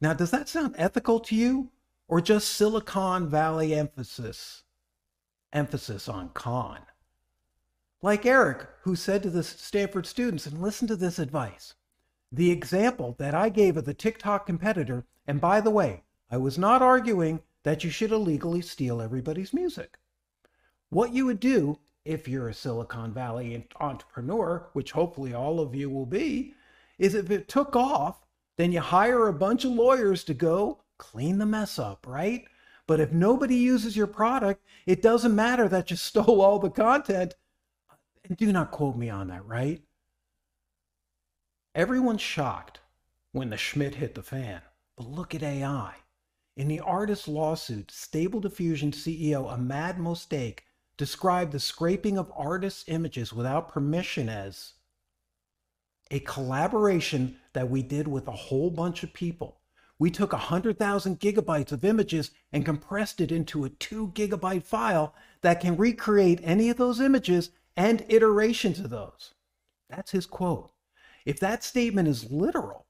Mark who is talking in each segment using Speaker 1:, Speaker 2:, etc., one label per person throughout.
Speaker 1: Now, does that sound ethical to you or just Silicon Valley emphasis? Emphasis on con. Like Eric, who said to the Stanford students, and listen to this advice the example that I gave of the TikTok competitor, and by the way, I was not arguing that you should illegally steal everybody's music. What you would do if you're a Silicon Valley entrepreneur, which hopefully all of you will be, is if it took off, then you hire a bunch of lawyers to go clean the mess up, right? But if nobody uses your product, it doesn't matter that you stole all the content. And do not quote me on that, right? Everyone's shocked when the Schmidt hit the fan. But look at AI. In the artist lawsuit, Stable Diffusion CEO Emad Mostaque described the scraping of artists' images without permission as a collaboration that we did with a whole bunch of people. We took 100,000 gigabytes of images and compressed it into a 2 gigabyte file that can recreate any of those images and iterations of those. That's his quote. If that statement is literal,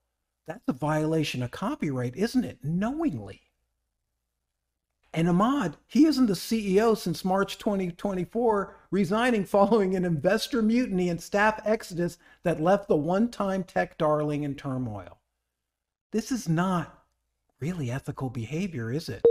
Speaker 1: that's a violation of copyright, isn't it? Knowingly. And Emad, he isn't the CEO since March 2024, resigning following an investor mutiny and staff exodus that left the one time tech darling in turmoil. This is not really ethical behavior, is it?